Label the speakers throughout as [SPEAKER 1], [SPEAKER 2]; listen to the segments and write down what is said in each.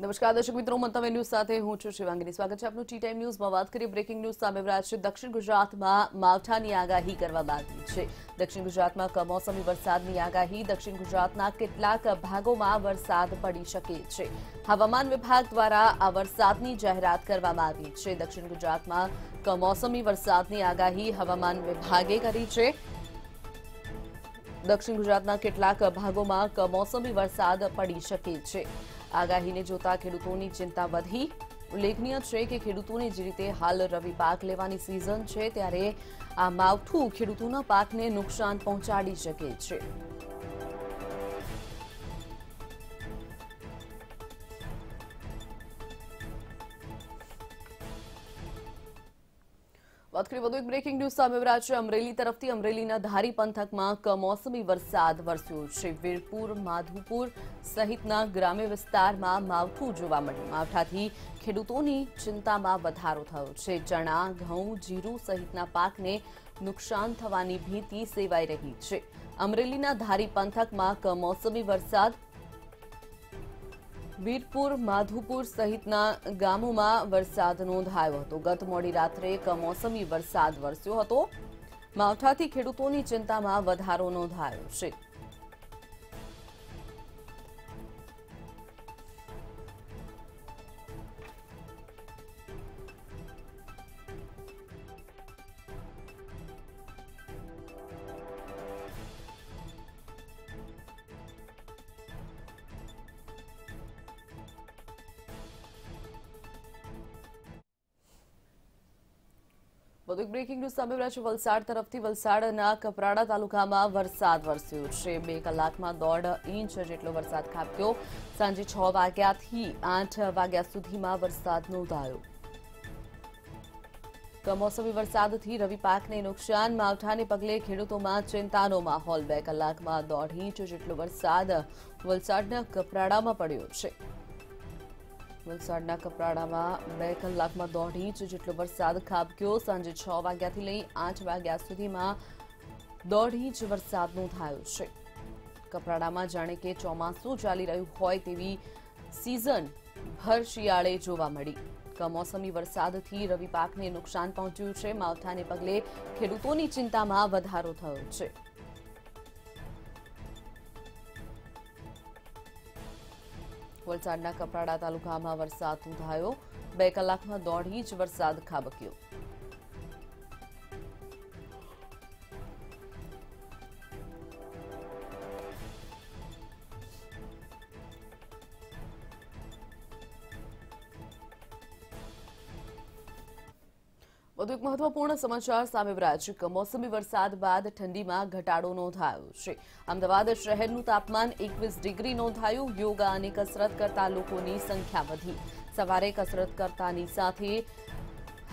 [SPEAKER 1] નમસ્કાર, દર્શક મિત્રો, મંતવ્ય ન્યૂઝ સાથે હું છું શિવાંગીની. સ્વાગત છે આપનું ટી ટાઈમ ન્યૂઝમાં. વાત કરીએ બ્રેકિંગ ન્યૂઝ સામે. રહ્યા છે દક્ષિણ ગુજરાતમાં માવઠાની આગાહી કરવામાં આવી છે. દક્ષિણ ગુજરાતમાં કમોસમી વરસાદની આગાહી. દક્ષિણ ગુજરાતના કેટલાક ભાગોમાં વરસાદ પડી શકે છે. હવામાન વિભાગ દ્વારા આ વરસાદની જાહેરાત કરવામાં આવી છે. દક્ષિણ ગુજરાતમાં કમોસમી વરસાદની આગાહી હવામાન વિભાગે કરી છે. દક્ષિણ ગુજરાતના કેટલાક ભાગોમાં કમોસમી વરસાદ પડી શકે છે. આગાહીને જોતા ખેડૂતોની ચિંતા વધી. ઉલ્લેખનીય છે કે ખેડૂતોને જે રીતે હાલ રવિ પાક લેવાની સિઝન છે, ત્યારે આ માવઠું ખેડૂતોના પાકને નુકસાન પહોંચાડી શકે છે. કરીએ વધુ એક બ્રેકિંગ ન્યૂઝ સામે આવ્યા છે. અમરેલી તરફથી અમરેલીના ધારી પંથકમાં કમોસમી વરસાદ વરસ્યો છે. વીરપુર, માધુપુર સહિતના ગ્રામ્ય વિસ્તારમાં માવઠું જોવા મળ્યું. માવઠાથી ખેડૂતોની ચિંતામાં વધારો થયો છે. ચણા, ઘઉં, જીરું સહિતના પાકને નુકસાન થવાની ભીતિ સેવાઈ રહી છે. અમરેલીના ધારી પંથકમાં કમોસમી વરસાદ વીરપુર, માધુપુર સહિતના ગામોમાં વરસાદ નોંધાયો હતો. ગત મોડી રાત્રે કમોસમી વરસાદ વરસ્યો હતો. માવઠાથી ખેડૂતોની ચિંતામાં વધારો નોંધાયો છે. વધુ બ્રેકિંગ ન્યૂઝ સામે રહ્યા છે. વલસાડ તરફથી વલસાડના કપરાડા તાલુકામાં વરસાદ વરસ્યો છે. બે કલાકમાં દોઢ ઇંચ જેટલો વરસાદ ખાબક્યો. સાંજે છ વાગ્યાથી આઠ વાગ્યા સુધીમાં વરસાદ નોંધાયો કમોસમી વરસાદથી રવિ પાકને નુકસાન, માવઠાને પગલે ખેડૂતોમાં ચિંતાનો માહોલ. બે કલાકમાં દોઢ ઇંચ જેટલો વરસાદ વલસાડના કપરાડામાં પડ્યો છે. વલસાડના કપરાડામાં બે કલાકમાં દોઢ ઇંચ જેટલો વરસાદ ખાબક્યો. સાંજે છ વાગ્યાથી લઈ આઠ વાગ્યા સુધીમાં દોઢ ઇંચ વરસાદ નોંધાયો છે. કપરાડામાં જાણે કે ચોમાસું ચાલી રહ્યું હોય તેવી સિઝન ભર શિયાળે જોવા મળી. કમોસમી વરસાદથી રવિ પાકને નુકસાન પહોંચ્યું છે. માવઠાને પગલે ખેડૂતોની ચિંતામાં વધારો થયો છે. વલસાડના કપરાડા તાલુકામાં વરસાદ નોંધાયો. બે કલાકમાં દોઢ ઇંચ વરસાદ ખાબક્યો. મહત્વપૂર્ણ સમાચાર સામે છે કમોસમી વરસાદ બાદ ઠંડીમાં ઘટાડો નોંધાયો છે. અમદાવાદ શહેરનું તાપમાન એકવીસ ડિગ્રી નોંધાયું. યોગા અને કસરત કરતા લોકોની સંખ્યા વધી. સવારે કસરત કરતાની સાથે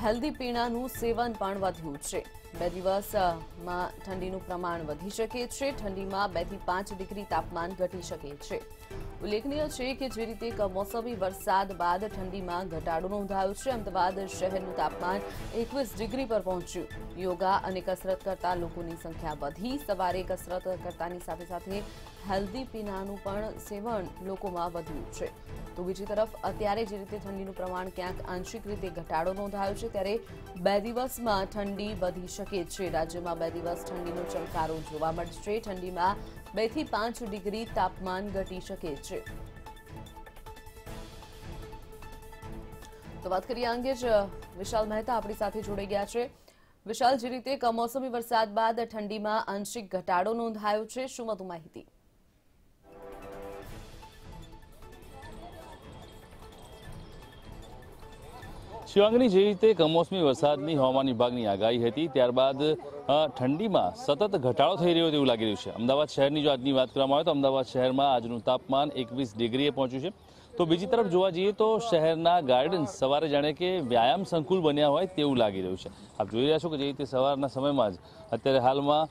[SPEAKER 1] હેલ્ધી પીણાનું સેવન પણ વધ્યું છે. બે દિવસમાં ઠંડીનું પ્રમાણ વધી શકે છે. ઠંડીમાં બેથી પાંચ ડિગ્રી તાપમાન ઘટી શકે છે. ઉલ્લેખનીય છે કે જે રીતે કમોસમી વરસાદ બાદ ઠંડીમાં ઘટાડો નોંધાયો છે. અમદાવાદ શહેરનું તાપમાન એકવીસ ડિગ્રી પર પહોંચ્યું. યોગા અને કસરત કરતા લોકોની સંખ્યા વધી. સવારે કસરત કરતાની સાથે સાથે હેલ્ધી પીણાનું પણ સેવન લોકોમાં વધ્યું છે. તો બીજી તરફ, અત્યારે જે રીતે ઠંડીનું પ્રમાણ ક્યાંક આંશિક રીતે ઘટાડો નોંધાયો છે, ત્યારે બે દિવસમાં ઠંડી વધી શકે છે. રાજ્યમાં બે દિવસ ઠંડીનો ચમકારો જોવા મળશે. ઠંડીમાં બેથી પાંચ ડિગ્રી તાપમાન ઘટી શકે છે તો વાત કરીએ અંગે જ, વિશાલ મહેતા આપણી સાથે જોડાઈ ગયા છે. વિશાલ, જે રીતે કમોસમી વરસાદ બાદ ઠંડીમાં આંશિક ઘટાડો નોંધાયો છે, શું વધુ માહિતી?
[SPEAKER 2] શિવાંગની જે રીતે કમોસમી વરસાદની હવામાન વિભાગની આગાહી હતી, ત્યારબાદ ઠંડીમાં સતત ઘટાડો થઈ રહ્યો તેવું લાગી રહ્યું છે. અમદાવાદ શહેરની જો આજની વાત કરવામાં આવે તો અમદાવાદ શહેરમાં આજનું તાપમાન એકવીસ ડિગ્રીએ પહોંચ્યું છે. તો બીજી તરફ જોવા જઈએ તો શહેરના ગાર્ડન્સ સવારે જાણે કે વ્યાયામ સંકુલ બન્યા હોય તેવું લાગી રહ્યું છે. આપ જોઈ રહ્યા છો કે જે રીતે સવારના સમયમાં જ અત્યારે હાલમાં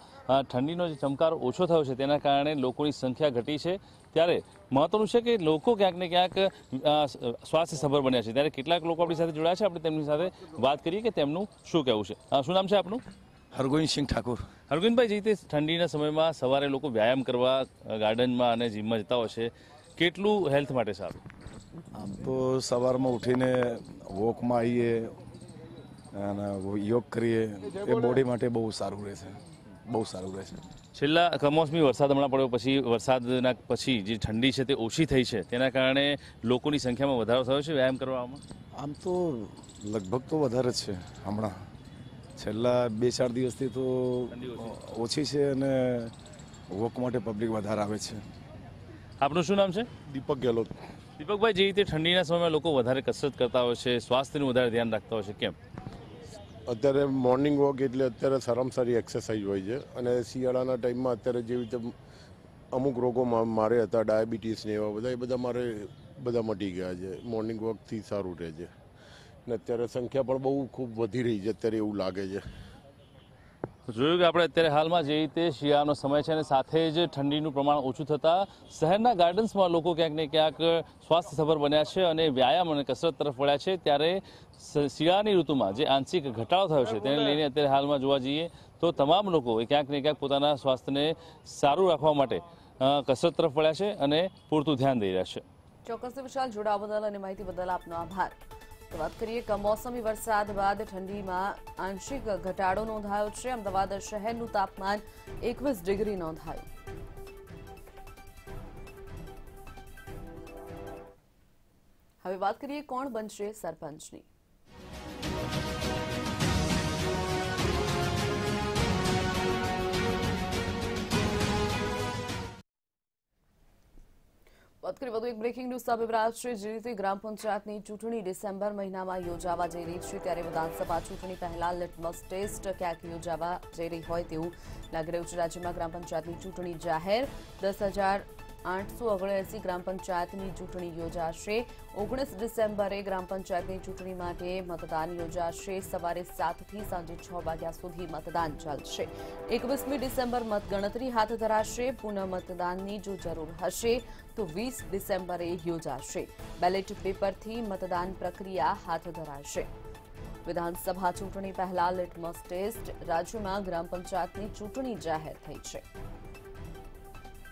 [SPEAKER 2] ઠંડીનો જે ચમકારો ઓછો થયો છે તેના કારણે લોકોની સંખ્યા ઘટી છે. ત્યારે મહત્વનું છે કે લોકો ક્યાંક ને ક્યાંક સ્વાસ્થ્ય સભર બન્યા છે. ત્યારે કેટલાક લોકો આપણી સાથે જોડાયા છે? આપણે તેમની સાથે વાત કરીએ કે તેમનું શું કહેવું છે? શું નામ છે આપનું?
[SPEAKER 3] હરગોવિંદસિંહ ઠાકુર.
[SPEAKER 2] અરવિંદભાઈ જે રીતે ઠંડીના સમયમાં સવારે લોકો વ્યાયામ કરવા ગાર્ડનમાં અને જીમમાં જતા હોય છે કેટલું હેલ્થ માટે સારું?
[SPEAKER 3] આમ તો સવારમાં ઉઠીને વોકમાં આવીએ અને યોગ કરીએ. એ બોડી માટે બહુ સારું રહેશે. બહુ સારું રહેશે.
[SPEAKER 2] છેલ્લા કમોસમી વરસાદ હમણાં પડ્યો પછી વરસાદના પછી જે ઠંડી છે તે ઓછી થઈ છે. તેના કારણે લોકોની સંખ્યામાં વધારો થયો છે વ્યાયામ કરવામાં?
[SPEAKER 3] આમ તો લગભગ તો વધારે જ છે હમણાં. છેલ્લા બે ચાર દિવસથી તો ઓછી છે અને વોક માટે પબ્લિક વધારે આવે છે.
[SPEAKER 2] આપનું શું નામ છે?
[SPEAKER 4] દીપક ગેહલોત.
[SPEAKER 2] દીપકભાઈ જે રીતે ઠંડીના સમયમાં લોકો વધારે કસરત કરતા હોય છે, સ્વાસ્થ્યનું વધારે ધ્યાન રાખતા હોય છે, કેમ?
[SPEAKER 4] અત્યારે મોર્નિંગ વોક એટલે અત્યારે સારામાં સારી એક્સરસાઇઝ હોય છે. અને શિયાળાના ટાઈમમાં અત્યારે જેવી રીતે અમુક રોગો મારે હતા, ડાયાબિટીસ ને એવા બધા, એ બધા મારે, બધા મટી ગયા છે. મોર્નિંગ વોકથી સારું રહે છે. ને અત્યારે સંખ્યા પણ બહુ ખૂબ વધી રહી છે, અત્યારે એવું લાગે છે.
[SPEAKER 2] જોયું કે આપણે અત્યારે હાલમાં જે રીતે શિયાળાનો સમય છે અને સાથે જ ઠંડીનું પ્રમાણ ઓછું થતાં શહેરના ગાર્ડન્સમાં લોકો ક્યાંક ને ક્યાંક સ્વાસ્થ્યસભર બન્યા છે અને વ્યાયામ અને કસરત તરફ વળ્યા છે. ત્યારે શિયાળાની ઋતુમાં જે આંશિક ઘટાડો થયો છે તેને લઈને અત્યારે હાલમાં જોવા જઈએ તો તમામ લોકો ક્યાંક ને ક્યાંક પોતાના સ્વાસ્થ્યને સારું રાખવા માટે કસરત તરફ વળ્યા છે અને પૂરતું ધ્યાન દઈ રહ્યા છે.
[SPEAKER 1] ચોક્કસ વિશાલ જોડાવા બદલ અને માહિતી બદલ આપનો આભાર. વાત કરીએ કમોસમી વરસાદ બાદ ઠંડીમાં આંશિક ઘટાડો નોંધાયો છે. અમદાવાદ શહેરનું તાપમાન એકવીસ ડિગ્રી નોંધાયું. હવે વાત કરીએ કોણ બનશે સરપંચની. વાત કરીએ વધુ એક બ્રેકિંગ ન્યૂઝ સામે રહ્યા છે જે રીતે ગ્રામ પંચાયતની ચૂંટણી ડિસેમ્બર મહિનામાં યોજાવા જઈ રહી છે, ત્યારે વિધાનસભા ચૂંટણી પહેલા લિટમસ ટેસ્ટ ક્યાંક યોજાવા જઈ રહી હોય તેવું લાગી રહ્યું છે. રાજ્યમાં ગ્રામ પંચાયતની ચૂંટણી જાહેર, દસ હજાર આઠસો ઓગણએસી ગ્રામ પંચાયતની ચૂંટણી યોજાશે. ઓગણીસ ડિસેમ્બરે ગ્રામ પંચાયતની ચૂંટણી માટે મતદાન યોજાશે. સવારે સાતથી સાંજે છ વાગ્યા સુધી મતદાન ચાલશે. એકવીસમી ડિસેમ્બર મતગણતરી હાથ ધરાશે. પુનઃ મતદાનની જો જરૂર હશે, તો વીસ ડિસેમ્બરે યોજાશે. બેલેટ પેપરથી મતદાન પ્રક્રિયા હાથ ધરાશે. વિધાનસભા ચૂંટણી પહેલા લિટમસ ટેસ્ટ, રાજ્યમાં ગ્રામ પંચાયતની ચૂંટણી જાહેર થઈ છે.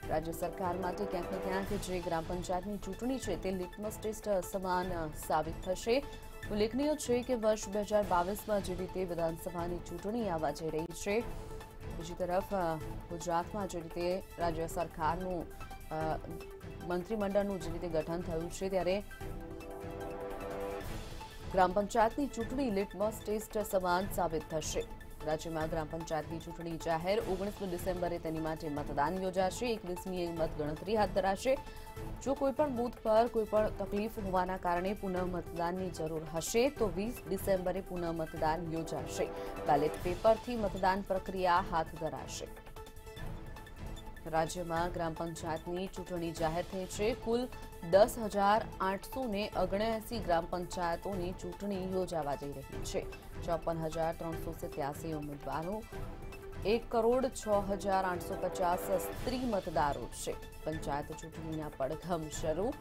[SPEAKER 1] રાજ્ય સરકાર માટે ક્યાંક ને ક્યાંક જે ગ્રામ પંચાયતની ચૂંટણી છે તે લિટમસ ટેસ્ટ સમાન સાબિત થશે. ઉલ્લેખનીય છે કે વર્ષ બે હજાર બાવીસમાં જે રીતે વિધાનસભાની ચૂંટણી આવવા જઈ રહી છે, બીજી તરફ ગુજરાતમાં જે રીતે રાજ્ય સરકારનું મંત્રીમંડળનું જે રીતે ગઠન થયું છે ત્યારે ગ્રામ પંચાયતની ચૂંટણી લિટમસ ટેસ્ટ સમાન સાબિત થશે. રાજ્યમાં ગ્રામ પંચાયતની ચૂંટણી જાહેર. ઓગણીસમી ડિસેમ્બરે તેની માટે મતદાન યોજાશે. એકવીસમીએ મતગણતરી હાથ ધરાશે. જો કોઈપણ બૂથ પર કોઈપણ તકલીફ હોવાના કારણે પુનઃ મતદાનની જરૂર હશે, તો વીસ ડિસેમ્બરે પુનઃ મતદાન યોજાશે. બેલેટ પેપરથી મતદાન પ્રક્રિયા હાથ ધરાશે. રાજ્યમાં ગ્રામ પંચાયતની ચૂંટણી જાહેર થઈ છે. કુલ દસ હજાર આઠસો ને ઓગણએસી ગ્રામ પંચાયતોની ચૂંટણી યોજાવા જઈ રહી છે. ચોપન હજાર ત્રણસો સત્યાસી ઉમેદવારો, એક કરોડ છ હજાર આઠસો પચાસ સ્ત્રી મતદારો છે. પંચાયત ચૂંટણીના પડઘમ શરૂ.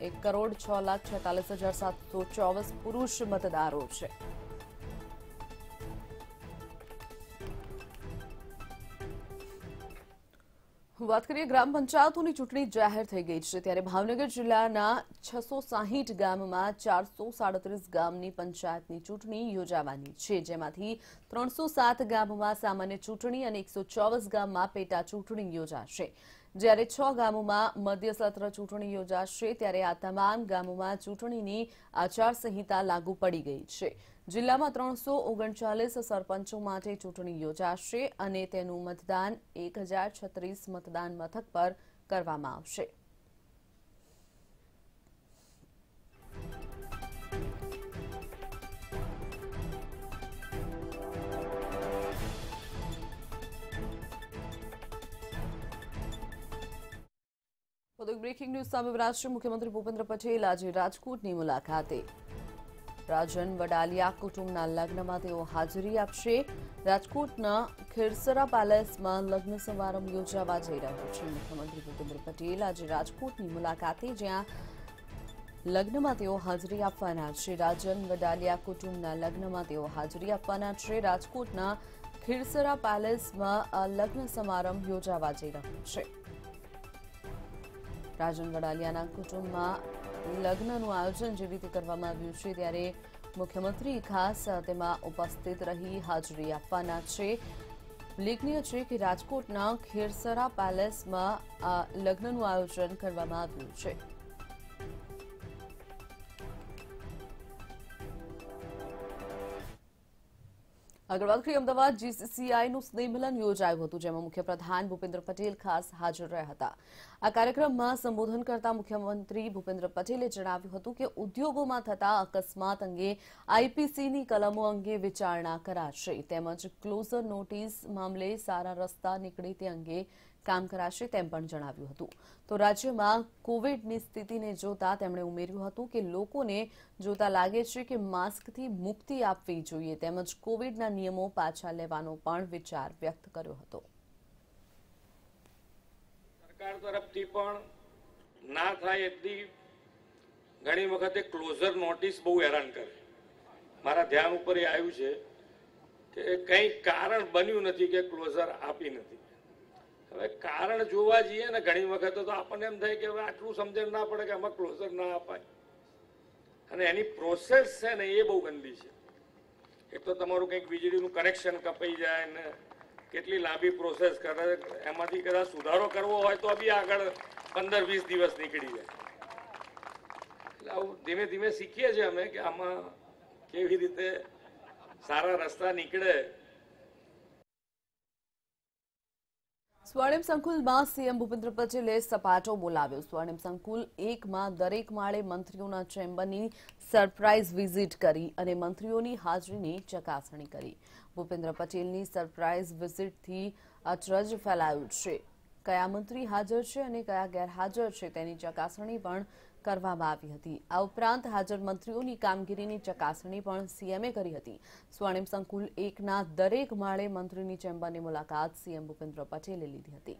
[SPEAKER 1] એક કરોડ છ લાખ છેતાલીસ હજાર સાતસો ચોવીસ પુરુષ મતદારો છે. વાત કરીએ ગ્રામ પંચાયતોની ચૂંટણી જાહેર થઈ ગઈ છે, ત્યારે ભાવનગર જિલ્લાના છસો સાહીઠ ગામમાં ચારસો સાડત્રીસ ગામની પંચાયતની ચૂંટણી યોજાવાની છે, જેમાંથી ત્રણસો સાત ગામમાં સામાન્ય ચૂંટણી અને એકસો ચોવીસ ગામમાં પેટા ચૂંટણી યોજાશે. જ્યારે છ ગામોમાં મધ્ય સત્ર ચૂંટણી યોજાશે, ત્યારે આ તમામ ગામોમાં ચૂંટણીની આચારસંહિતા લાગુ પડી ગઈ છે. જિલ્લામાં ત્રણસો ઓગણચાલીસ સરપંચો માટે ચૂંટણી યોજાશે અને તેનું મતદાન એક મતદાન મથક પર કરવામાં આવશે. બ્રેકિંગ ન્યૂઝ સામે રાષ્ટ્રીય મુખ્યમંત્રી ભૂપેન્દ્ર પટેલ આજે રાજકોટની મુલાકાતે. રાજન વડાલિયા કુટુંબના લગ્નમાં તેઓ હાજરી આપશે. રાજકોટના ખીરસરા પેલેસમાં લગ્ન સમારંભ યોજાવા જઈ રહ્યો છે. મુખ્યમંત્રી ભૂપેન્દ્ર પટેલ આજે રાજકોટની મુલાકાતે જ્યાં લગ્નમાં તેઓ હાજરી આપવાના છે. રાજન વડાલિયા કુટુંબના લગ્નમાં તેઓ હાજરી આપવાના છે. રાજકોટના ખીરસરા પેલેસમાં લગ્ન સમારંભ યોજાવા જઈ રહ્યો છે. રાજન વડાલિયાના કુટુંબમાં લગ્નનું આયોજન જેવી રીતે કરવામાં આવ્યું છે, ત્યારે મુખ્યમંત્રી ખાસ તેમાં ઉપસ્થિત રહી હાજરી આપવાના છે. ઉલ્લેખનીય છે કે રાજકોટના ખેરસરા પેલેસમાં આ લગ્નનું આયોજન કરવામાં આવ્યું છે. આગળ અમદાવાદ જીસીસીઆઈનું સ્નેહમિલન યોજાયું હતું, જેમાં મુખ્યપ્રધાન ભૂપેન્દ્ર પટેલ ખાસ હાજર રહ્યા હતા. આ કાર્યક્રમમાં સંબોધન કરતા મુખ્યમંત્રી ભૂપેન્દ્ર પટેલે જણાવ્યું હતું કે ઉદ્યોગોમાં થતા અકસ્માત અંગે આઈપીસીની કલમો અંગે વિચારણા કરાશે. તેમજ ક્લોઝર નોટિસ મામલે સારા રસ્તા નીકળે તે અંગે કામ કરાશે તેમ પણ જણાવ્યું હતું. તો રાજ્યમાં કોવિડની સ્થિતિને જોતા તેમણે ઉમેર્યું હતું કે લોકોને જોતા લાગે છે કે માસ્કથી મુક્તિ આપવી જોઈએ તેમજ કોવિડના નિયમો પાછા લેવાનો પણ વિચાર વ્યક્ત કર્યો હતો.
[SPEAKER 5] સરકાર તરફથી પણ ના થાય એટલી ઘણી વખતે ક્લોઝર નોટિસ બહુ હેરાન કરે. મારા ધ્યાન ઉપર એ આવ્યું છે કે કંઈ કારણ બન્યું નથી કે ક્લોઝર આપી નથી. હવે કારણ જોવા જઈએ ને ઘણી વખતે તો આપણને એમ થાય કે હવે આટલું સમજણ ના પડે કે આમાં ક્લોઝર ના અપાય. અને એની પ્રોસેસ છે ને એ બહુ ગંદી છે. એક તો તમારું કંઈક વીજળીનું કનેક્શન કપાઈ જાય ને કેટલી લાંબી પ્રોસેસ કરે, એમાંથી કદાચ સુધારો કરવો હોય તો બી આગળ પંદર, વીસ દિવસ નીકળી જાય. એટલે આવું ધીમે ધીમે શીખીએ છીએ અમે કે આમાં કેવી રીતે સારા રસ્તા નીકળે
[SPEAKER 1] સ્વર્ણિમ સંકુલમાં સીએમ ભૂપેન્દ્ર પટેલે સપાટો બોલાવ્યો. સ્વર્ણિમ સંકુલ એકમાં દરેક માળે મંત્રીઓના ચેમ્બરની સરપ્રાઇઝ વિઝિટ કરી અને મંત્રીઓની હાજરીની ચકાસણી કરી. ભૂપેન્દ્ર પટેલની સરપ્રાઇઝ વિઝિટથી અચરજ ફેલાયું છે. કયા મંત્રી હાજર છે અને કયા ગેરહાજર છે તેની ચકાસણી પણ કરવામાં આવી હતી. આ ઉપરાંત હાજર મંત્રીઓની કામગીરીની ચકાસણી પણ સીએમએ કરી હતી. સ્વર્ણિમ સંકુલ એકના દરેક માળે મંત્રીની ચેમ્બરની મુલાકાત સીએમ ભૂપેન્દ્ર પટેલે લીધી હતી.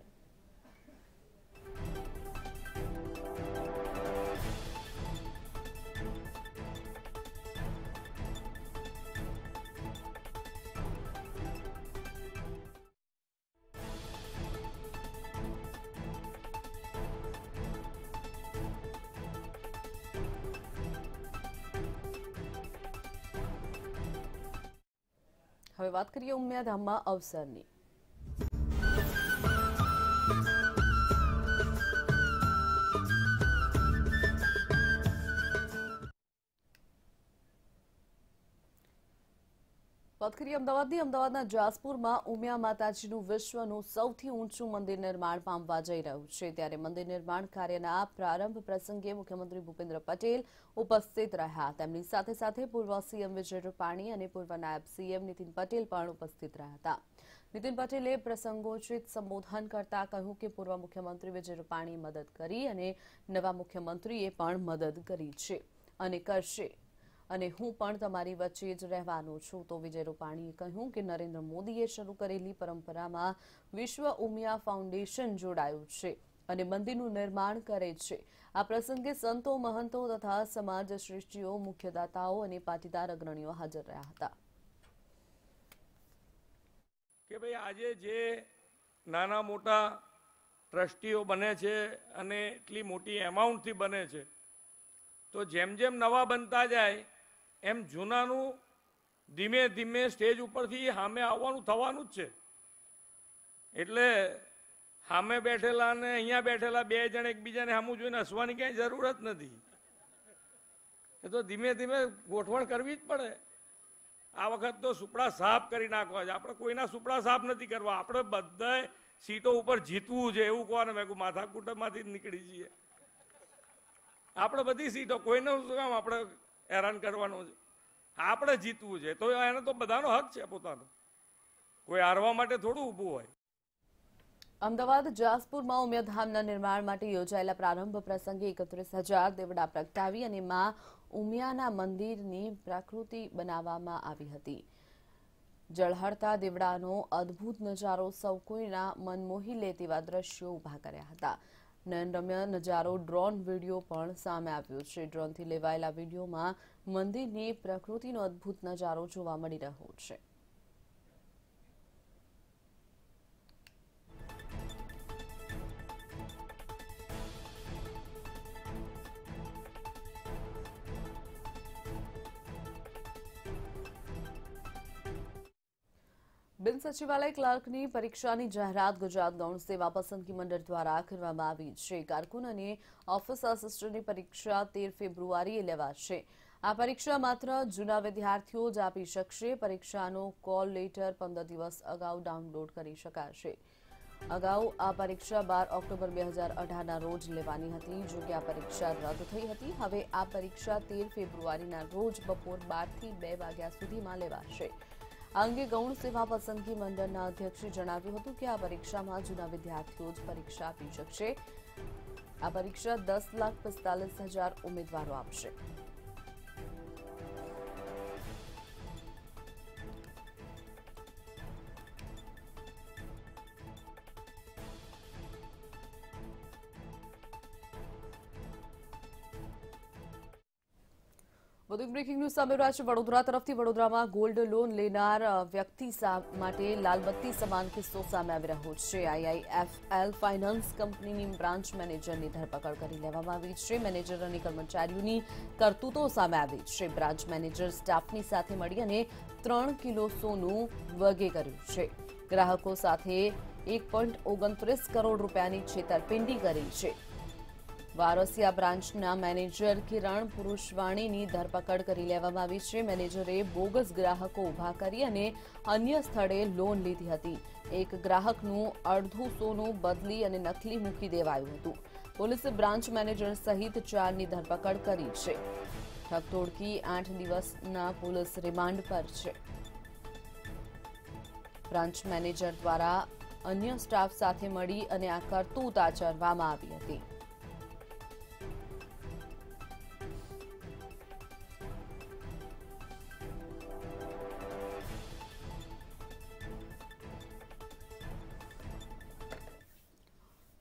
[SPEAKER 1] વાત કરીએ ઉમિયાધામમાં અવસરની. વાત કરીએ અમદાવાદની. અમદાવાદના જાસપુરમાં ઉમિયા માતાજીનું વિશ્વનું સૌથી ઊંચું મંદિર નિર્માણ પામવા જઈ રહ્યું છે. ત્યારે મંદિર નિર્માણ કાર્યના પ્રારંભ પ્રસંગે મુખ્યમંત્રી ભૂપેન્દ્ર પટેલ ઉપસ્થિત રહ્યા. તેમની સાથે સાથે પૂર્વ સીએમ વિજય રૂપાણી અને પૂર્વ નાયબ સીએમ નીતિન પટેલ પણ ઉપસ્થિત રહ્યા હતા. નીતિન પટેલે પ્રસંગોચિત સંબોધન કરતા કહ્યું કે પૂર્વ મુખ્યમંત્રી વિજય રૂપાણીએ મદદ કરી અને નવા મુખ્યમંત્રીએ પણ મદદ કરી છે અને કરશે. અને હું પણ તમારી વચ્ચે જ રહેવાનો છું. તો વિજય રૂપાણીએ કહ્યું કે નરેન્દ્ર મોદીએ શરૂ કરેલી પરંપરામાં વિશ્વ ઉમિયા ફાઉન્ડેશન જોડાયું છે અને મંદિરનું નિર્માણ કરે છે. આ પ્રસંગે સંતો, મહંતો તથા સમાજ શ્રેષ્ઠીઓ, મુખ્યદાતાઓ અને પાટીદાર અગ્રણીઓ હાજર રહ્યા હતા.
[SPEAKER 5] કે ભાઈ આજે જે નાના મોટા ટ્રસ્ટીઓ બને છે અને એટલી મોટી એમાઉન્ટથી બને છે, તો જેમ જેમ નવા બનતા જાય એમ જૂનાનું ધીમે ધીમે સ્ટેજ ઉપરથી સામે આવવાનું થવાનું જ છે. એટલે સામે બેઠેલા અને અહીંયા બેઠેલા બે જણ એકબીજાને સામું જોઈને હસવાની ક્યાંય જરૂર જ નથી. એ તો ધીમે ધીમે ગોઠવણ કરવી જ પડે. આ વખત તો સુપડા સાફ કરી નાખવા છે. આપણે કોઈના સુપડા સાફ નથી કરવા. આપણે બધાએ સીટો ઉપર જીતવું છે એવું કહોને મેં કહું માથાકૂટમાંથી જ નીકળી જઈએ. આપણે બધી સીટો, કોઈને શું કામ? આપણે હેરાન કરવાનું છે. આપણે જીતવું છે, તો એને તો બધાનો હક છે પોતાનો. કોઈ હારવા માટે થોડું ઊભું હોય.
[SPEAKER 1] અમદાવાદ જાસપુરમાં ઉમિયાધામના નિર્માણ માટે યોજાયેલા પ્રારંભ પ્રસંગે એકત્રીસ હજાર દેવડા પ્રગટાવી અને માં ઉમિયાના મંદિરની પ્રકૃતિ બનાવવામાં આવી હતી. જળહળતા દેવડાનો અદ્ભુત નજારો સૌ કોઈના મન મોહી લે તેવા દ્રશ્યો ઊભા કર્યા હતા. નયનરમ્ય નજારો ડ્રોન વીડિયો પણ સામે આવ્યો છે. ડ્રોનથી લેવાયેલા વિડીયોમાં મંદિરની પ્રકૃતિનો અદ્ભુત નજારો જોવા મળી રહ્યો છે. જન સચિવાલય ક્લાર્કની પરીક્ષાની જાહેરાત ગુજરાત ગૌણ સેવા પસંદગી મંડળ દ્વારા કરવામાં આવી છે. કારકુન અને ઓફિસ આસિસ્ટન્ટની પરીક્ષા તેર ફેબ્રુઆરીએ લેવાશે. આ પરીક્ષા માત્ર જૂના વિદ્યાર્થીઓ જ આપી શકશે. પરીક્ષાનો કોલ લેટર પંદર દિવસ અગાઉ ડાઉનલોડ કરી શકાશે. અગાઉ આ પરીક્ષા બાર ઓક્ટોબર બે હજાર અઢારના રોજ લેવાની હતી. જો કે આ પરીક્ષા રદ થઈ હતી. હવે આ પરીક્ષા તેર ફેબ્રુઆરીના રોજ બપોર બારથી બે વાગ્યા સુધીમાં લેવાશે. આ અંગે ગૌણ સેવા પસંદગી મંડળના અધ્યક્ષે જણાવ્યું હતું કે આ પરીક્ષામાં જૂના વિદ્યાર્થીઓ જ પરીક્ષા આપી શકશે. આ પરીક્ષા દસ લાખ પિસ્તાલીસ હજાર ઉમેદવારો આપશે. બ્રેકિંગ ન્યૂઝ સામે રહ્યા છે વડોદરા તરફથી વડોદરામાં ગોલ્ડ લોન લેનાર વ્યક્તિ માટે લાલબત્તી સમાન કિસ્સો સામે આવી રહ્યો છે. આઈઆઈએફએલ ફાઇનાન્સ કંપનીની બ્રાન્ચ મેનેજરની ધરપકડ કરી લેવામાં આવી છે. મેનેજર અને કર્મચારીઓની કરતૂતો સામે આવી છે. બ્રાન્ચ મેનેજર સ્ટાફની સાથે મળી અને ત્રણ કિલો સોનું વગે કર્યું છે. ગ્રાહકો સાથે એક પોઈન્ટ ઓગણત્રીસ કરોડ રૂપિયાની છેતરપિંડી કરી છે. વારસિયા બ્રાન્ચના મેનેજર કિરણ પુરુષવાણીની ધરપકડ કરી લેવામાં આવી છે. મેનેજરે બોગસ ગ્રાહકો ઊભા કરી અને અન્ય સ્થળે લોન લીધી હતી. એક ગ્રાહકનું અડધું સોનું બદલી અને નકલી મૂકી દેવાયું હતું. પોલીસે બ્રાન્ચ મેનેજર સહિત ચારની ધરપકડ કરી છે. ઠગતોડકી આઠ દિવસના પોલીસ રિમાન્ડ પર છે. બ્રાન્ચ મેનેજર દ્વારા અન્ય સ્ટાફ સાથે મળી અને આ કરતૂત આચરવામાં આવી હતી.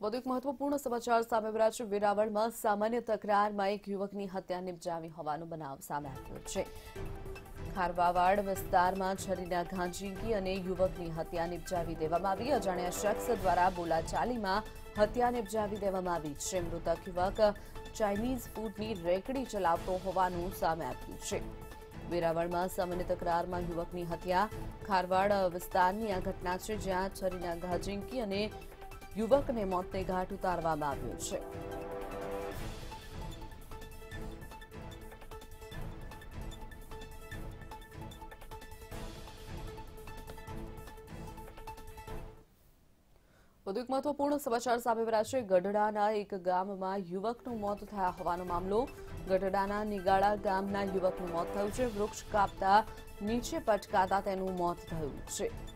[SPEAKER 1] વધુ એક મહત્વપૂર્ણ સમાચાર સામે આવ્યા છે. વેરાવળમાં સામાન્ય તકરારમાં એક યુવકની હત્યા નિપજાવી હોવાનો બનાવ સામે આવ્યો છે. ખારવાવાડ વિસ્તારમાં છરીના ઘાંચીકી અને યુવકની હત્યા નિપજાવી દેવામાં આવી. અજાણ્યા શખ્સ દ્વારા બોલાચાલીમાં હત્યા નિપજાવી દેવામાં આવી છે. મૃતક યુવક ચાઇનીઝ ફૂડની રેકડી ચલાવતો હોવાનું સામે આવ્યું છે. વેરાવળમાં સામાન્ય તકરારમાં યુવકની હત્યા. ખારવાડ વિસ્તારની આ ઘટના છે જ્યાં છરીના ઘાંચીકી અને યુવકને મોતને ઘાટ ઉતારવામાં આવ્યો છે. વધુ એક મહત્વપૂર્ણ સમાચાર સામે આવ્યા છે. ગઢડાના એક ગામમાં યુવકનું મોત થયા હોવાનો મામલો. ગઢડાના નિગાળા ગામના યુવકનું મોત થયું છે. વૃક્ષ કાપતા નીચે પટકાતા તેનું મોત થયું છે.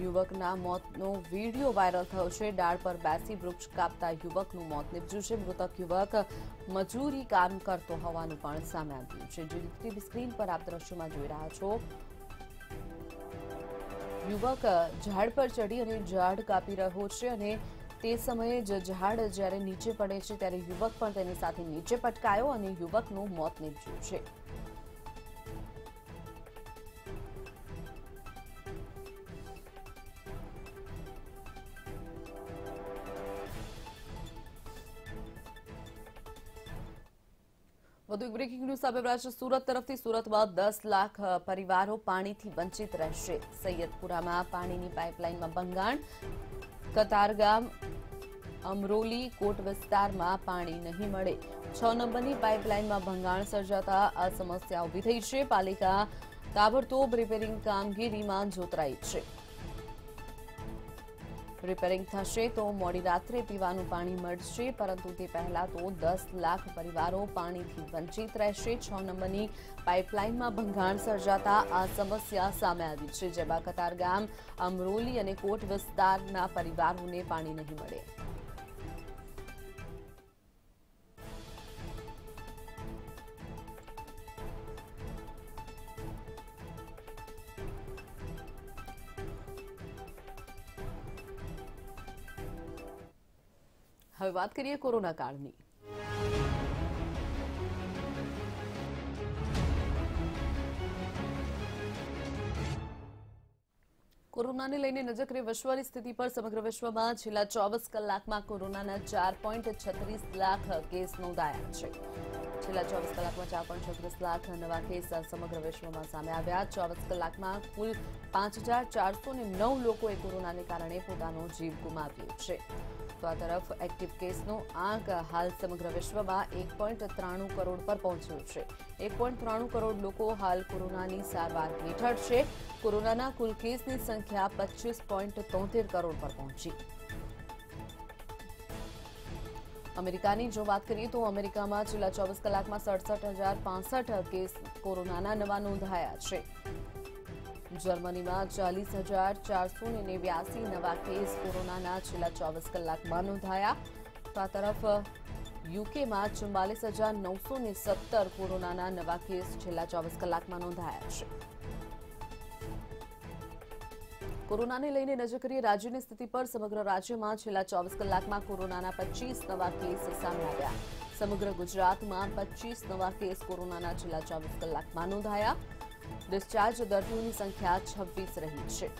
[SPEAKER 1] યુવકના મોતનો વીડિયો વાયરલ થયો છે. ડાળ પર બેસી વૃક્ષ કાપતા યુવકનું મોત નીપજ્યું છે. મૃતક યુવક મજૂરી કામ કરતો હોવાનું પણ સામે આવ્યું છે. જે સ્ક્રીન પર આપ દ્રશ્યમાં જોઈ રહ્યા છો. યુવક ઝાડ પર ચડી અને ઝાડ કાપી રહ્યો છે અને તે સમયે જ ઝાડ જ્યારે નીચે પડે છે, ત્યારે યુવક પણ તેની સાથે નીચે પટકાયો અને યુવકનું મોત નીપજ્યું છે. ન્યૂઝ આવ્યા સુરત તરફથી સુરતમાં દસ લાખ પરિવારો પાણીથી વંચિત રહેશે. સૈયદપુરામાં પાણીની પાઇપલાઇનમાં ભંગાણ કતારગામ, અમરોલી કોટ વિસ્તારમાં પાણી નહીં મળે. છ નંબરની પાઇપલાઇનમાં ભંગાણ સર્જાતા આ સમસ્યા ઊભી થઈ છે. પાલિકા તાબડતોબ રિપેરિંગ કામગીરીમાં જોતરાઈ છે. રિપેરિંગ થશે તો મોડી રાત્રે પીવાનું પાણી મળશે, પરંતુ તે પહેલા તો દસ લાખ પરિવારો પાણીથી વંચિત રહેશે. છ નંબરની પાઇપલાઇનમાં ભંગાણ સર્જાતા આ સમસ્યા સામે આવી છે, જેમાં કતારગામ, અમરોલી અને કોટ વિસ્તારના પરિવારોને પાણી નહીં મળે. હવે વાત કરીએ કોરોના કાળની. કોરોનાને લઈને નજર વિશ્વની સ્થિતિ પર સમગ્ર વિશ્વમાં છેલ્લા ચોવીસ કલાકમાં કોરોનાના ચાર પોઈન્ટ છત્રીસ લાખ કેસ નોંધાયા છે. છેલ્લા ચોવીસ કલાકમાં ચાર પોઈન્ટ છત્રીસ લાખ નવા કેસ સમગ્ર વિશ્વમાં સામે આવ્યા. ચોવીસ કલાકમાં કુલ પાંચ હજાર ચારસો ને નવ લોકોએ કોરોનાને કારણે પોતાનો જીવ ગુમાવ્યો છે. તો તરફ એક્ટિવ કેસનો આંક હાલ સમગ્ર વિશ્વમાં એક પોઈન્ટ ત્રાણું કરોડ પર પહોંચ્યો છે. એક પોઈન્ટ ત્રાણું કરોડ લોકો હાલ કોરોનાની સારવાર હેઠળ છે. કોરોનાના કુલ કેસની સંખ્યા પચીસ પોઈન્ટ તોતેર કરોડ પર પહોંચી. અમેરિકાની જો વાત કરીએ તો અમેરિકામાં છેલ્લા ચોવીસ કલાકમાં સડસઠ હજાર પાસઠ કેસ કોરોનાના નવા નોંધાયા છે. જર્મનીમાં ચાલીસ હજાર ચારસો ને નેવ્યાસી નવા કેસ કોરોનાના છેલ્લા ચોવીસ કલાકમાં નોંધાયા તો આ તરફ યુકેમાં ચુમ્માલીસ હજાર નવસો ને સત્તર કોરોનાના નવા કેસ છેલ્લા ચોવીસ કલાકમાં નોંધાયા છે કોરોનાને લઈને નજર કરીએ રાજ્યની સ્થિતિ પર સમગ્ર રાજ્યમાં છેલ્લા ચોવીસ કલાકમાં કોરોનાના પચીસ નવા કેસ સામે આવ્યા સમગ્ર ગુજરાતમાં પચીસ નવા કેસ કોરોનાના છેલ્લા ચોવીસ કલાકમાં નોંધાયા ડિસ્ચાર્જ દર્દીઓની સંખ્યા છવ્વીસ રહી છે.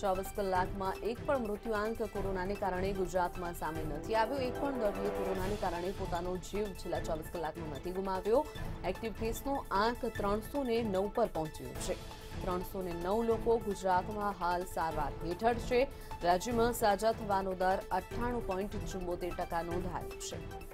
[SPEAKER 1] ચોવીસ કલાકમાં એક પણ મૃત્યુઆંક કોરોનાને કારણે ગુજરાતમાં સામે નથી આવ્યો. એક પણ દર્દીએ કોરોનાને કારણે પોતાનો જીવ છેલ્લા ચોવીસ કલાકમાં નથી ગુમાવ્યો. એક્ટિવ કેસનો આંક ત્રણસો નવ પર પહોંચ્યો છે. ત્રણસો નવ લોકો ગુજરાતમાં હાલ સારવાર હેઠળ છે. રાજ્યમાં સાજા થવાનો દર અઠ્ઠાણું પોઈન્ટ ચુંબોતેર ટકા નોંધાયો છે.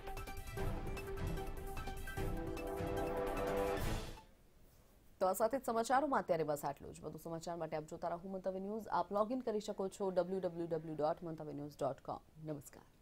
[SPEAKER 1] તો આ સાથે સમાચારોમાં અત્યારે બસ આટલું જ. વધુ સમાચાર માટે આપ જોતા રહો મંતવ્ય ન્યૂઝ. આપ લોગ કરી શકો છો W W W dot Mantavya news dot com નમસ્કાર.